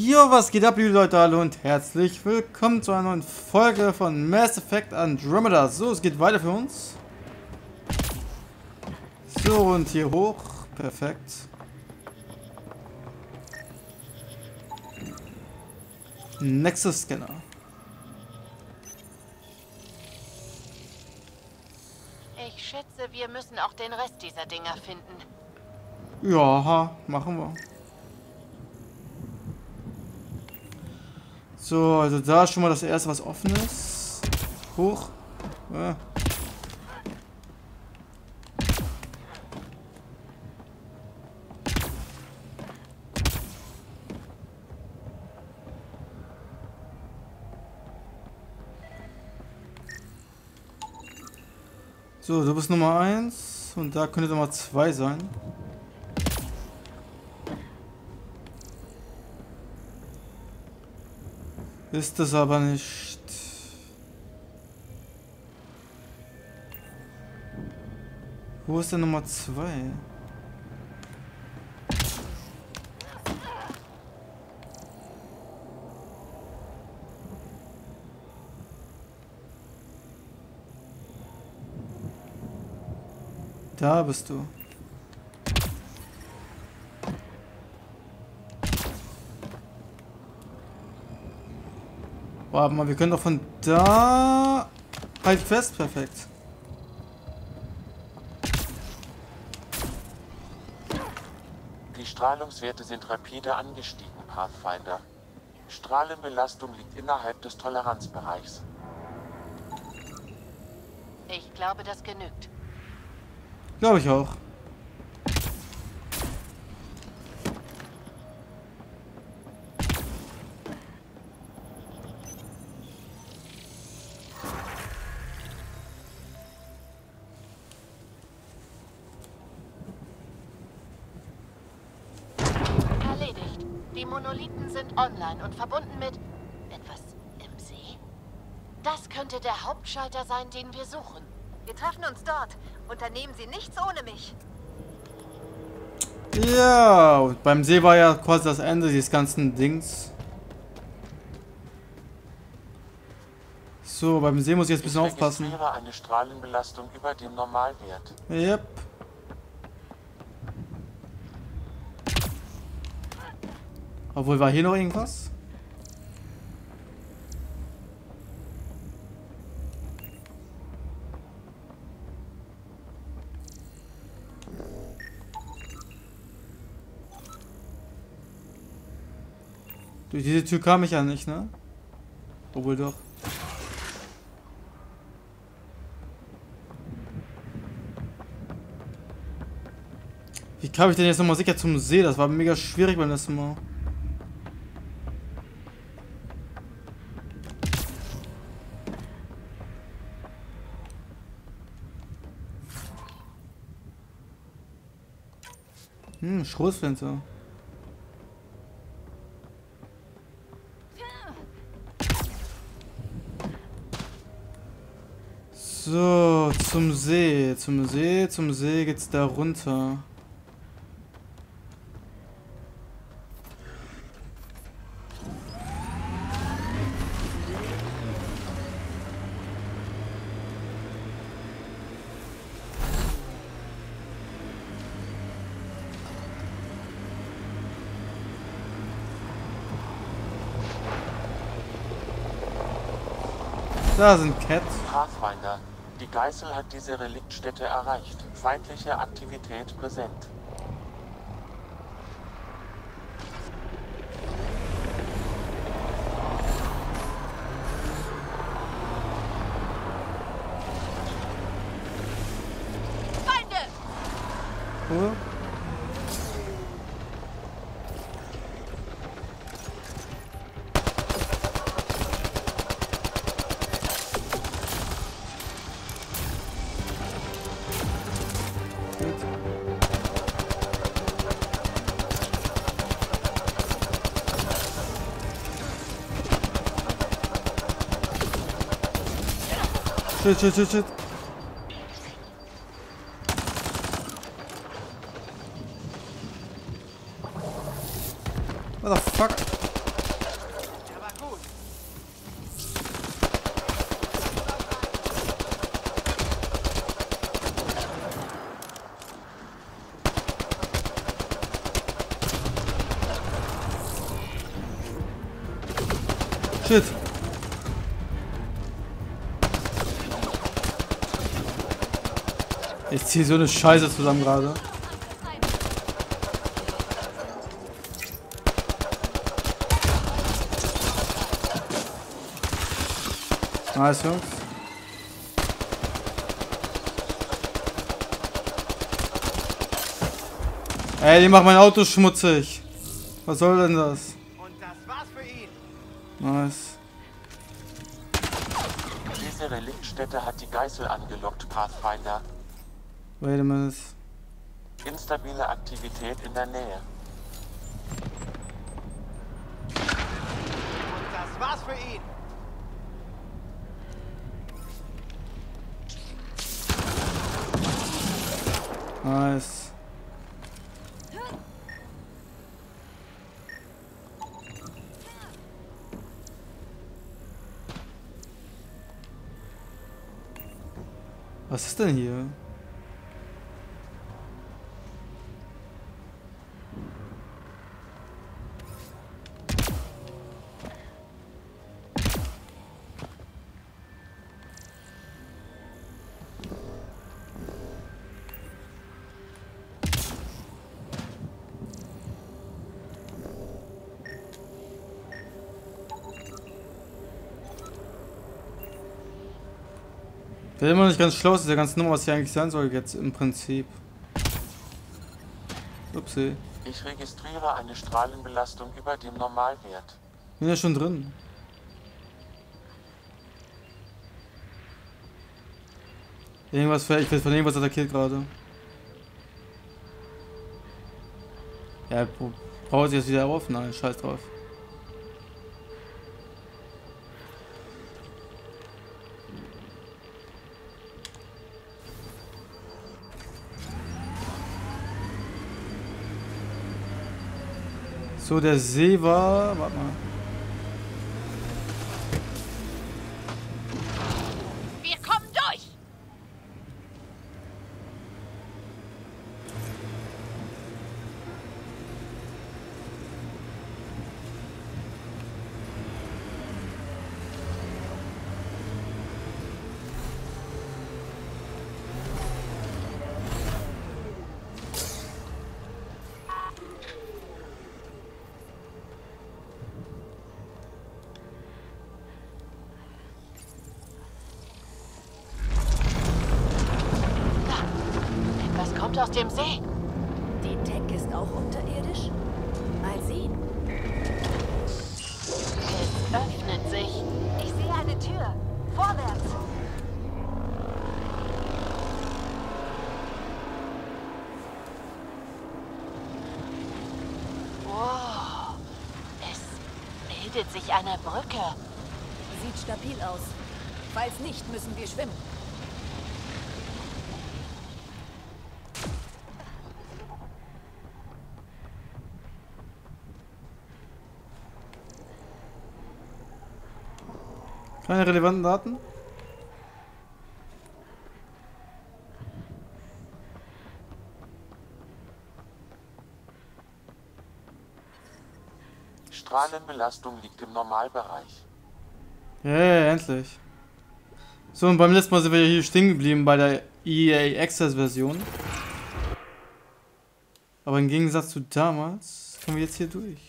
Jo, was geht ab, liebe Leute, hallo und herzlich willkommen zu einer neuen Folge von Mass Effect Andromeda. So, es geht weiter für uns. So, und hier hoch. Perfekt. Nexus Scanner. Ich schätze, wir müssen auch den Rest dieser Dinger finden. Ja, machen wir. So, also da ist schon mal das erste, was offen ist. Hoch. Ja. So, du bist Nummer 1 und da könnte Nummer 2 sein. Ist es aber nicht. Wo ist der Nummer 2? Da bist du. Warte mal, wir können doch von da... Halt fest, perfekt. Die Strahlungswerte sind rapide angestiegen, Pathfinder. Strahlenbelastung liegt innerhalb des Toleranzbereichs. Ich glaube, das genügt. Glaube ich auch. Online und verbunden mit etwas im See. Das könnte der Hauptschalter sein, den wir suchen. Wir treffen uns dort. Unternehmen Sie nichts ohne mich. Ja, und beim See war ja quasi das Ende dieses ganzen Dings. So, beim See muss ich jetzt ein bisschen ich aufpassen. eine Strahlenbelastung über dem Normalwert. Yep. Obwohl, war hier noch irgendwas? Durch diese Tür kam ich ja nicht, ne? Obwohl doch. Wie kam ich denn jetzt nochmal sicher zum See? Das war mega schwierig beim letzten Mal. Schrotflinte. So, zum See, zum See, zum See geht's da runter. Da sind Cats. Pathfinder, die Geißel hat diese Reliktstätte erreicht. Feindliche Aktivität präsent. Shit, shit, shit, shit. Ich zieh so eine Scheiße zusammen gerade. Nice, Jungs. Ey, die machen mein Auto schmutzig. Was soll denn das? Und das war's für ihn. Nice. Wait a minute. Instabile Aktivität in der Nähe. Und das war's für ihn. Nice. Was ist denn hier? Bin immer nicht ganz schlau, was der ganze Nummer, was hier eigentlich sein soll jetzt im Prinzip. Upsi. Ich registriere eine Strahlenbelastung über dem Normalwert. Bin ja schon drin. Irgendwas, ich werde von irgendwas attackiert gerade. Ja, baut sich das wieder auf? Nein, scheiß drauf. So, der See war. Warte mal. Kommt aus dem See. Die Deck ist auch unterirdisch? Mal sehen. Es öffnet sich. Ich sehe eine Tür. Vorwärts. Wow. Es bildet sich eine Brücke. Sieht stabil aus. Falls nicht, müssen wir schwimmen. Keine relevanten Daten? Strahlenbelastung liegt im Normalbereich. Ja, ja, endlich. So, und beim letzten Mal sind wir hier stehen geblieben bei der EA Access Version. Aber im Gegensatz zu damals kommen wir jetzt hier durch.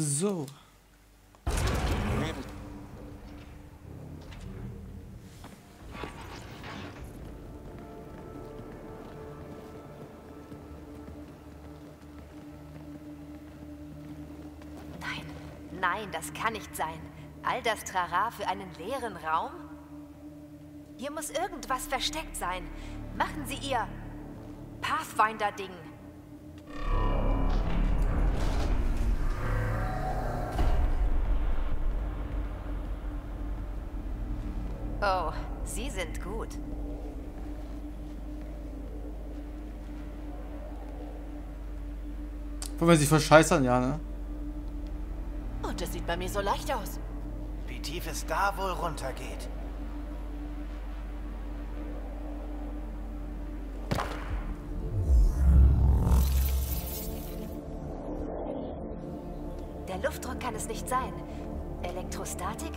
So. Nein, nein, das kann nicht sein. All das Trara für einen leeren Raum? Hier muss irgendwas versteckt sein. Machen Sie Ihr Pathfinder-Ding. Oh, Sie sind gut. Wollen wir sie verscheißern, ja, ne? Und es sieht bei mir so leicht aus. Wie tief es da wohl runtergeht. Der Luftdruck kann es nicht sein. Elektrostatik?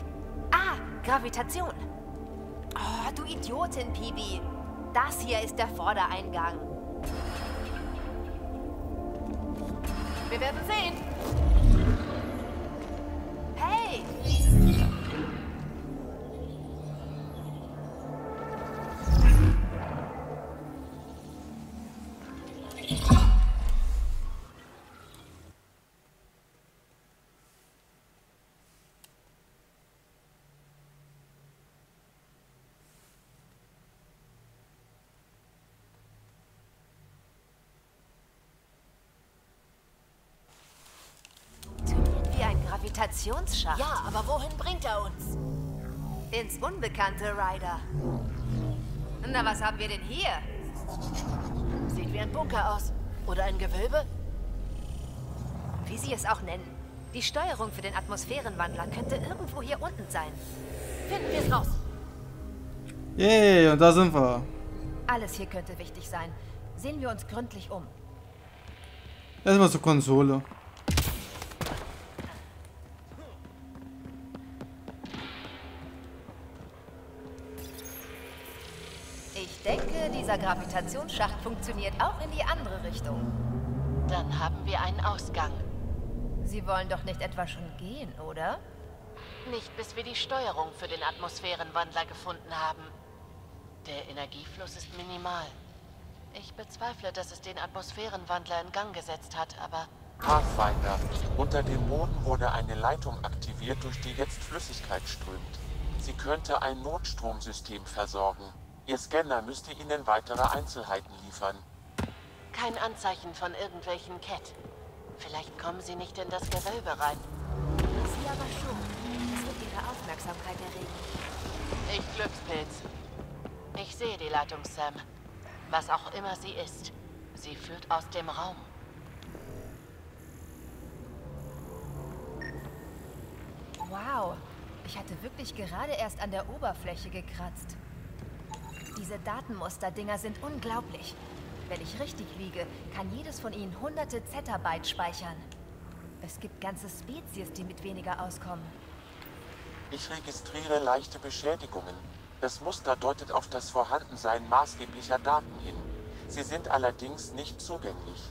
Ah, Gravitation. Oh, du Idiotin, Pibi. Das hier ist der Vordereingang. Wir werden sehen. Ein Gravitationsschacht. Ja, aber wohin bringt er uns? Ins Unbekannte, Ryder. Na, was haben wir denn hier? Sieht wie ein Bunker aus. Oder ein Gewölbe? Wie Sie es auch nennen. Die Steuerung für den Atmosphärenwandler könnte irgendwo hier unten sein. Finden wir es raus. Yay, und da sind wir. Alles hier könnte wichtig sein. Sehen wir uns gründlich um. Erstmal zur Konsole. Dieser Gravitationsschacht funktioniert auch in die andere Richtung. Dann haben wir einen Ausgang. Sie wollen doch nicht etwa schon gehen, oder? Nicht bis wir die Steuerung für den Atmosphärenwandler gefunden haben. Der Energiefluss ist minimal. Ich bezweifle, dass es den Atmosphärenwandler in Gang gesetzt hat, aber Pathfinder. Unter dem Boden wurde eine Leitung aktiviert, durch die jetzt Flüssigkeit strömt. Sie könnte ein Notstromsystem versorgen. Ihr Scanner müsste Ihnen weitere Einzelheiten liefern. kein Anzeichen von irgendwelchen Cat. Vielleicht kommen sie nicht in das Gewölbe rein. Sie aber schon. Das wird Ihre Aufmerksamkeit erregen. Ich Glückspilz. Ich sehe die Leitung, Sam. Was auch immer sie ist. Sie führt aus dem Raum. Wow, ich hatte wirklich gerade erst an der Oberfläche gekratzt. Diese Datenmuster-Dinger sind unglaublich. Wenn ich richtig liege, kann jedes von ihnen hunderte Zettabyte speichern. Es gibt ganze Spezies, die mit weniger auskommen. Ich registriere leichte Beschädigungen. Das Muster deutet auf das Vorhandensein maßgeblicher Daten hin. Sie sind allerdings nicht zugänglich.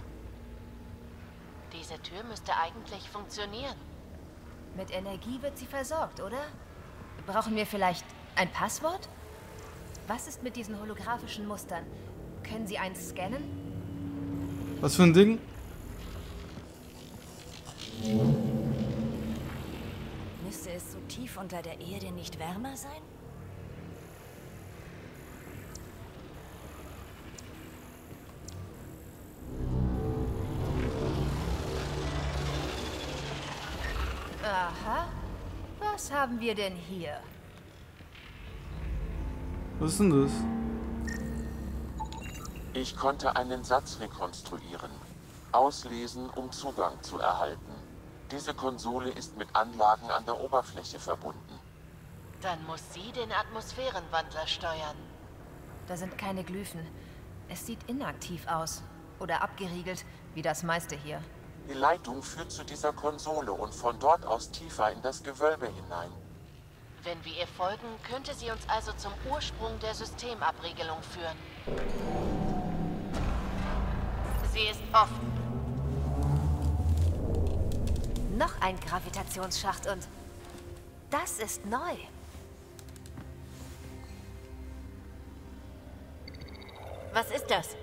Diese Tür müsste eigentlich funktionieren. Mit Energie wird sie versorgt, oder? Brauchen wir vielleicht ein Passwort? Was ist mit diesen holographischen Mustern? Können Sie eins scannen? Was für ein Ding? Müsste es so tief unter der Erde nicht wärmer sein? Aha. Was haben wir denn hier? Was ist denn das? Ich konnte einen Satz rekonstruieren. Auslesen, um Zugang zu erhalten. Diese Konsole ist mit Anlagen an der Oberfläche verbunden. Dann muss sie den Atmosphärenwandler steuern. Da sind keine Glyphen. Es sieht inaktiv aus. Oder abgeriegelt, wie das meiste hier. Die Leitung führt zu dieser Konsole und von dort aus tiefer in das Gewölbe hinein. Wenn wir ihr folgen, könnte sie uns also zum Ursprung der Systemabriegelung führen. Sie ist offen. Noch ein Gravitationsschacht und... Das ist neu. Was ist das?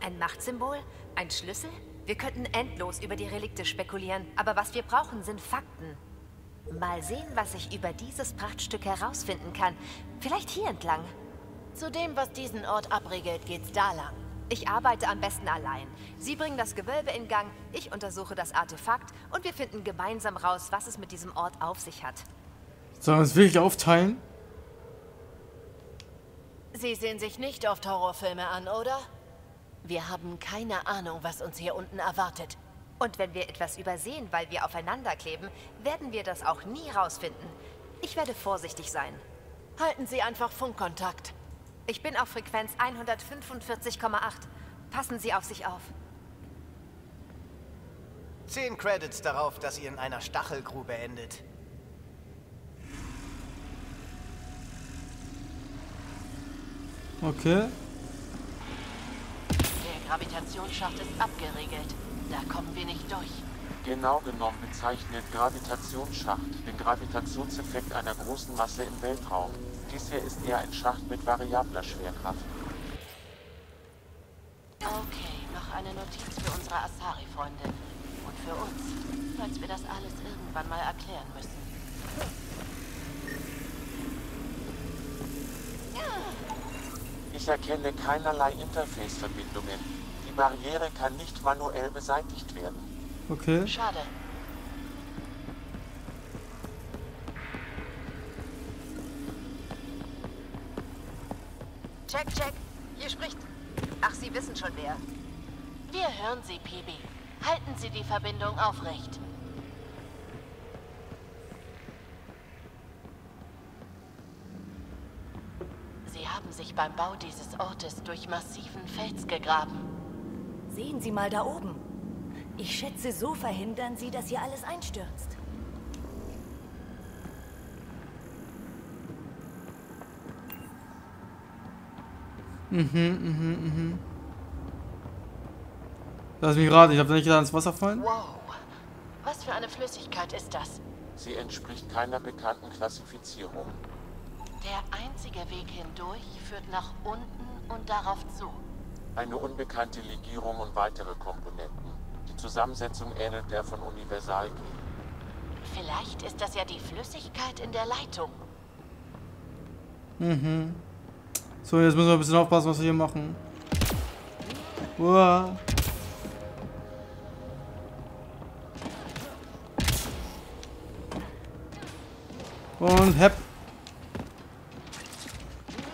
Ein Machtsymbol? Ein Schlüssel? Wir könnten endlos über die Relikte spekulieren, aber was wir brauchen, sind Fakten. Mal sehen, was ich über dieses Prachtstück herausfinden kann. Vielleicht hier entlang. Zu dem, was diesen Ort abriegelt, geht's da lang. Ich arbeite am besten allein. Sie bringen das Gewölbe in Gang, ich untersuche das Artefakt und wir finden gemeinsam raus, was es mit diesem Ort auf sich hat. Sollen wir uns wirklich aufteilen? Sie sehen sich nicht oft Horrorfilme an, oder? Wir haben keine Ahnung, was uns hier unten erwartet. Und wenn wir etwas übersehen, weil wir aufeinander kleben, werden wir das auch nie rausfinden. Ich werde vorsichtig sein. Halten Sie einfach Funkkontakt. Ich bin auf Frequenz 145,8. Passen Sie auf sich auf. Zehn Credits darauf, dass ihr in einer Stachelgrube endet. Okay. Der Gravitationsschacht ist abgeriegelt. Da kommen wir nicht durch. Genau genommen bezeichnet Gravitationsschacht den Gravitationseffekt einer großen Masse im Weltraum. Dies hier ist eher ein Schacht mit variabler Schwerkraft. Okay, noch eine Notiz für unsere Asari-Freundin. Und für uns, falls wir das alles irgendwann mal erklären müssen. Ich erkenne keinerlei Interface-Verbindungen. Die Barriere kann nicht manuell beseitigt werden. Okay. Schade. Check, check. Hier spricht... Ach, Sie wissen schon wer. Wir hören Sie, Pibi. Halten Sie die Verbindung aufrecht. Sie haben sich beim Bau dieses Ortes durch massiven Fels gegraben. Sehen Sie mal da oben. Ich schätze, so verhindern Sie, dass hier alles einstürzt. Lass mich raten, ich habe nicht gedacht, ins Wasser fallen. Wow. Was für eine Flüssigkeit ist das? Sie entspricht keiner bekannten Klassifizierung. Der einzige Weg hindurch führt nach unten und darauf zu. Eine unbekannte Legierung und weitere Komponenten. Die Zusammensetzung ähnelt der von Universal. Vielleicht ist das ja die Flüssigkeit in der Leitung. So, jetzt müssen wir ein bisschen aufpassen, was wir hier machen. Uah. Und hepp.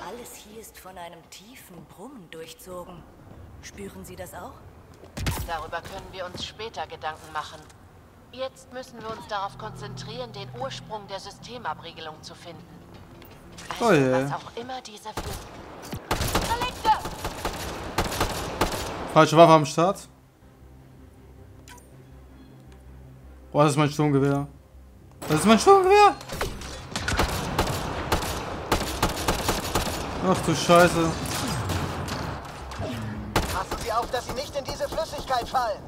Alles hier ist von einem tiefen Brummen durchzogen. Spüren Sie das auch? Darüber können wir uns später Gedanken machen. Jetzt müssen wir uns darauf konzentrieren, den Ursprung der Systemabriegelung zu finden. Also, Oh je. was auch immer diese! Falsche Waffe am Start. Boah, das ist mein Sturmgewehr. Das ist mein Sturmgewehr. Ach du Scheiße. Dass Sie nicht in diese Flüssigkeit fallen.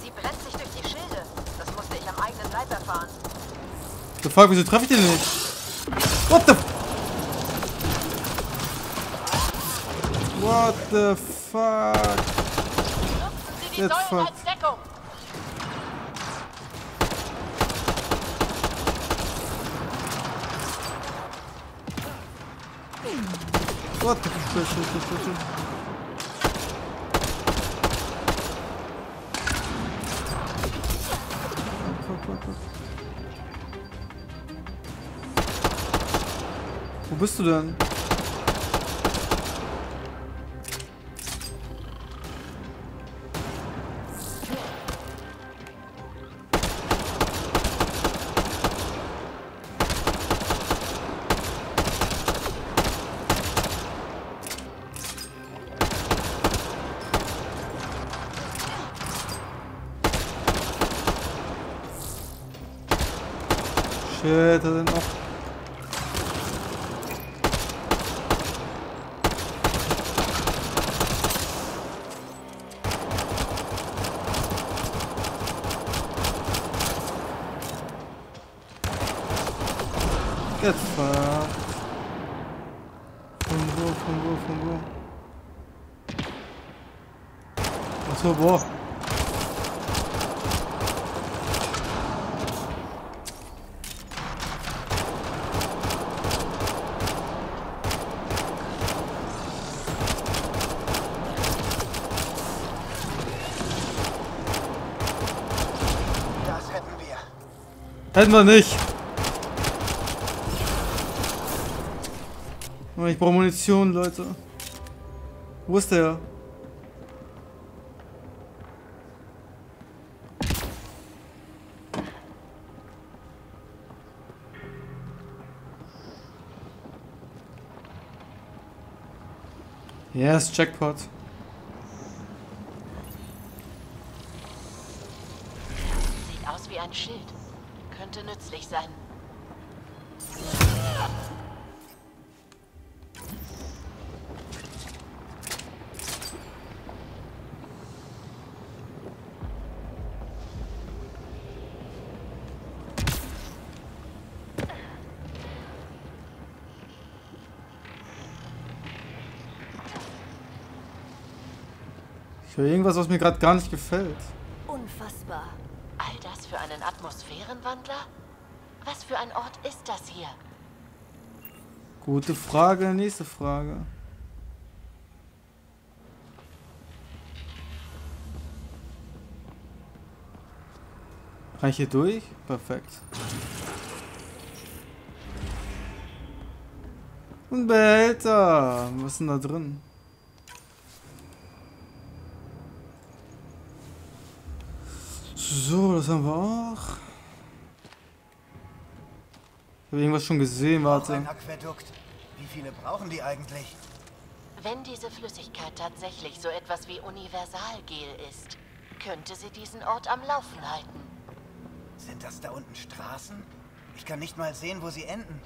Sie brennt sich durch die Schilde. Das musste ich am eigenen Leib erfahren. The fuck, wieso treffe ich den nicht? What the... What the fuck? Nutzen Sie die Jetzt Säulen fuck. als Deckung! What the shit, Bist du denn? Shit, da sind noch. Wir nicht. Ich brauche Munition, Leute. Wo ist der? Yes, Jackpot. Sieht aus wie ein Schild. Könnte nützlich sein. Ich höre irgendwas, was mir gerade gar nicht gefällt. Unfassbar. All das für einen Atmosphärenwandler? Was für ein Ort ist das hier? Gute Frage, nächste Frage. Hier durch? Perfekt. Ein Behälter. Was ist denn da drin? So, das haben wir auch. Ich habe irgendwas schon gesehen, warte. ein Aquädukt. Wie viele brauchen die eigentlich? Wenn diese Flüssigkeit tatsächlich so etwas wie Universalgel ist, könnte sie diesen Ort am Laufen halten. Sind das da unten Straßen? Ich kann nicht mal sehen, wo sie enden.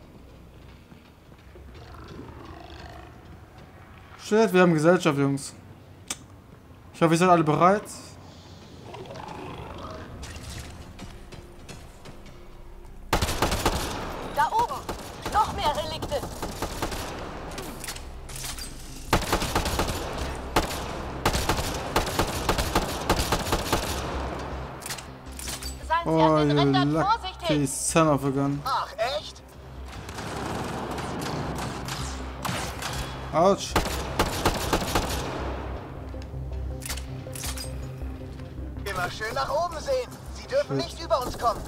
Shit, wir haben Gesellschaft, Jungs. Ich hoffe, ihr seid alle bereit. Vorsichtig! son of a gun. Ach, echt? Autsch. Immer schön nach oben sehen. Sie dürfen nicht über uns kommen.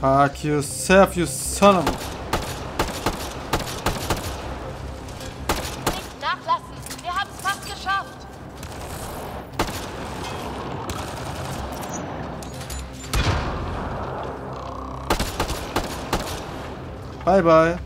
Fuck yourself, you son of a... Nicht nachlassen! Wir haben es fast geschafft! Bye bye.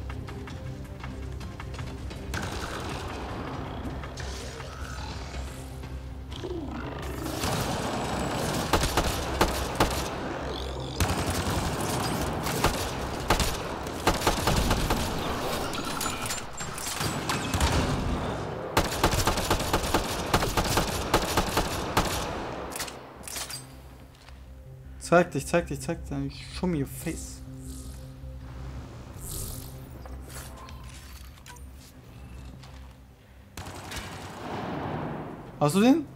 Zeig dich, zeig dich, zeig dich. Show me your face. Hast du den?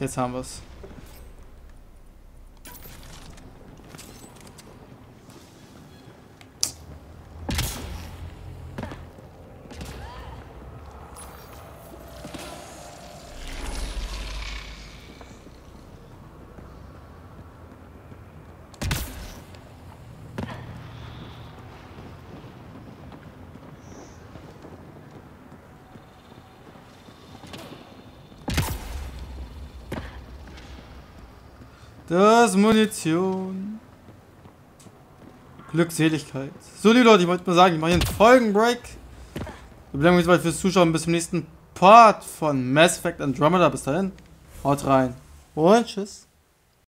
Jetzt haben wir's. Das ist Munition. Glückseligkeit. So, liebe Leute, ich wollte mal sagen, ich mache hier einen Folgenbreak. Wir bedanken uns bald fürs Zuschauen. Bis zum nächsten Part von Mass Effect Andromeda. Bis dahin. Haut rein. Und tschüss.